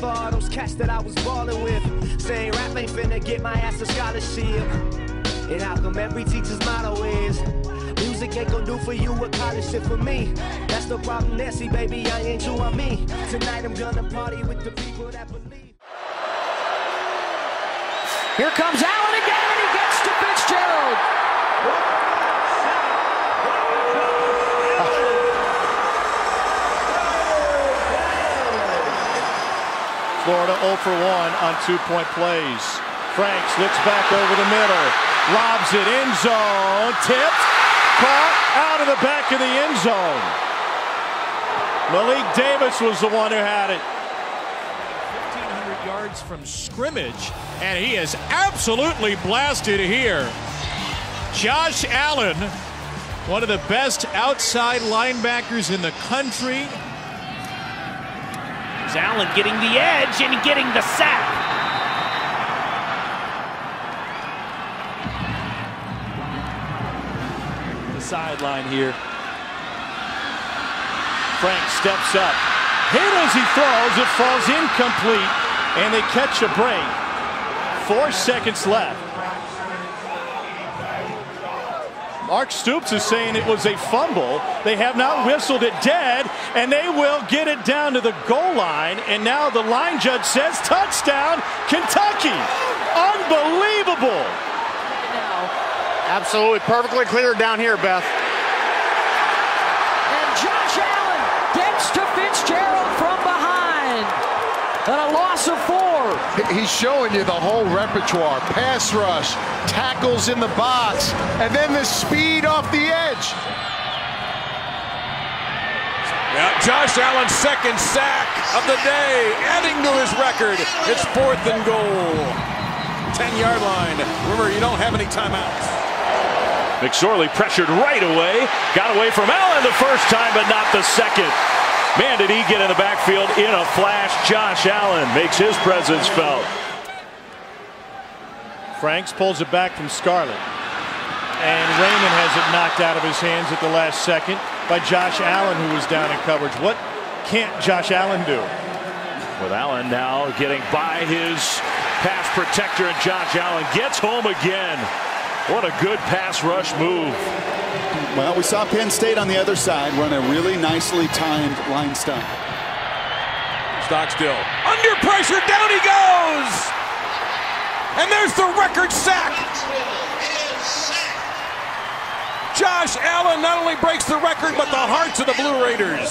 for all those cats that I was ballin' with. Saying rap ain't finna get my ass a scholarship. And how come every teacher's motto is Music ain't gonna do for you what college did for me. That's the problem, Nancy, baby. I ain't you, I'm me. Tonight I'm gonna party with the people that believe. Here comes Allen again, and he gets to Fitzgerald. Florida 0 for 1 on two-point plays. Franks looks back over the middle, lobs it in zone, tipped, caught out of the back of the end zone. Malik Davis was the one who had it. 1,500 yards from scrimmage, and he is absolutely blasted here. Josh Allen, one of the best outside linebackers in the country. Here's Allen getting the edge and getting the sack. The sideline here. Frank steps up. Hit as he throws. It falls incomplete. And they catch a break. Four seconds left. Mark Stoops is saying it was a fumble. They have not whistled it dead, and they will get it down to the goal line. And now the line judge says touchdown, Kentucky. Unbelievable. Absolutely perfectly clear down here, Beth. And Josh Allen gets to Fitzgerald from behind. And a loss of four. He's showing you the whole repertoire. Pass rush, tackles in the box, and then the speed off the edge. Yeah, Josh Allen's second sack of the day, adding to his record. It's fourth and goal. 10-yard line. Remember, you don't have any timeouts. McSorley pressured right away. Got away from Allen the first time, but not the second. Man, did he get in the backfield in a flash. Josh Allen makes his presence felt. Franks pulls it back from Scarlett. And Raymond has it knocked out of his hands at the last second by Josh Allen, who was down in coverage. What can't Josh Allen do? With Allen now getting by his pass protector, and Josh Allen gets home again. What a good pass rush move. Well, we saw Penn State on the other side run a really nicely timed line stunt. Stockstill under pressure, down he goes! And there's the record sack! Josh Allen not only breaks the record, but the hearts of the Blue Raiders.